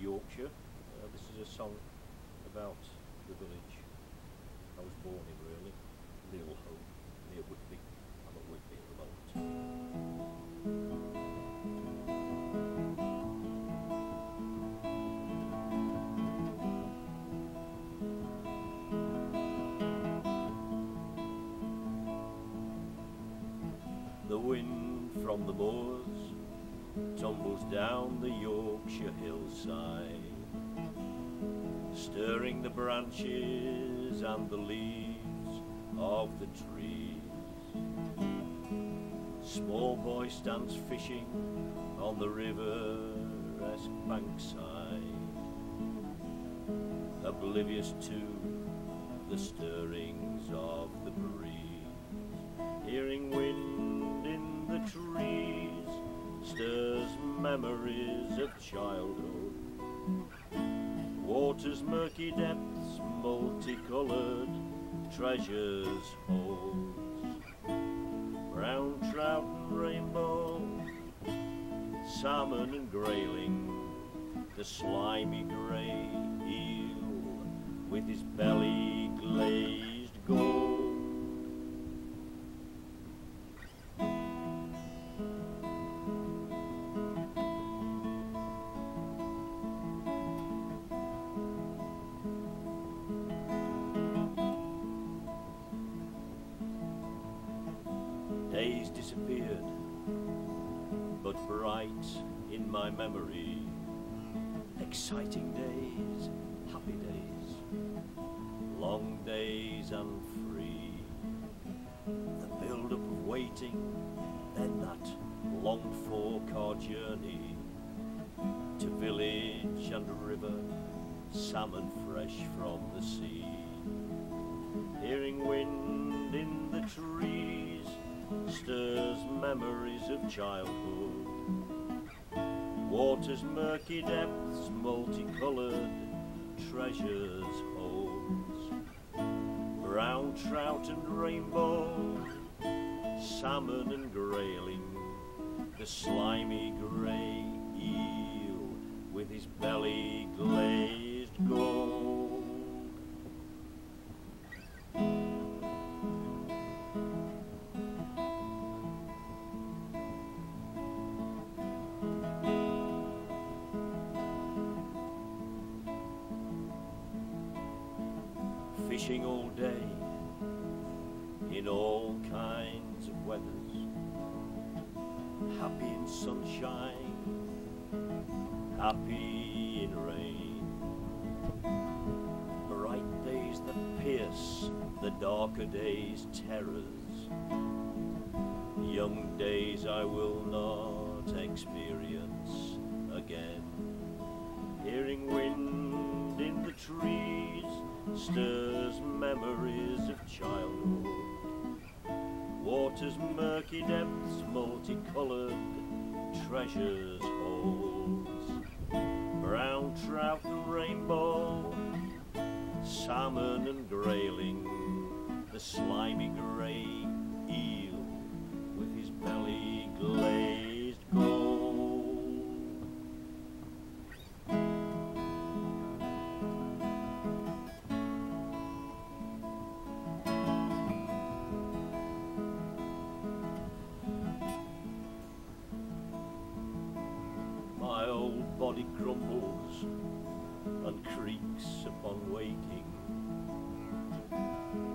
Yorkshire. Uh, this is a song about the village I was born in, really, Lealholm, near Whitby. I'm at Whitby at the moment. The wind from the moors tumbles down the Yorkshire hillside, stirring the branches and the leaves of the trees. Small boy stands fishing on the river Esk bankside, oblivious to the stirrings of the breeze. Hearing wind in the trees stirs memories of childhood. Water's murky depths, multicolored treasures holds. Brown trout and rainbow, salmon and grayling, the slimy grey eel with his belly glazed Days disappeared, but bright in my memory. Exciting days, happy days, long days and free. The build up of waiting, then that longed for car journey to village and river, salmon fresh from the sea. Hearing wind in the trees stirs memories of childhood. Water's murky depths, multicolored treasures holds. Brown trout and rainbow, salmon and grayling, the slimy grey Fishing all day in all kinds of weathers, happy in sunshine, happy in rain. Bright days that pierce the darker days' terrors, young days I will not experience again. Hearing wind in the trees stirs memories of childhood. Water's murky depths, multicolored treasures holds. Brown trout and rainbow, salmon and grayling, the slimy grey eel with his belly glazed body crumbles and creaks upon waking.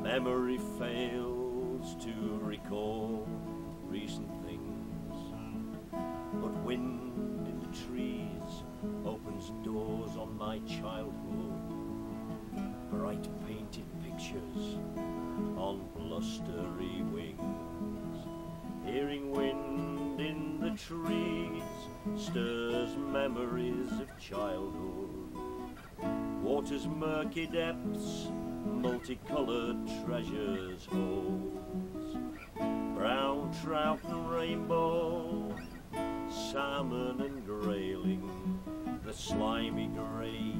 Memory fails to recall recent things, but wind in the trees opens doors on my childhood. Bright painted pictures on blustery wings. Hearing wind in trees stirs memories of childhood. Water's murky depths, multicolored treasures holds. Brown trout and rainbow, salmon and grayling, the slimy grey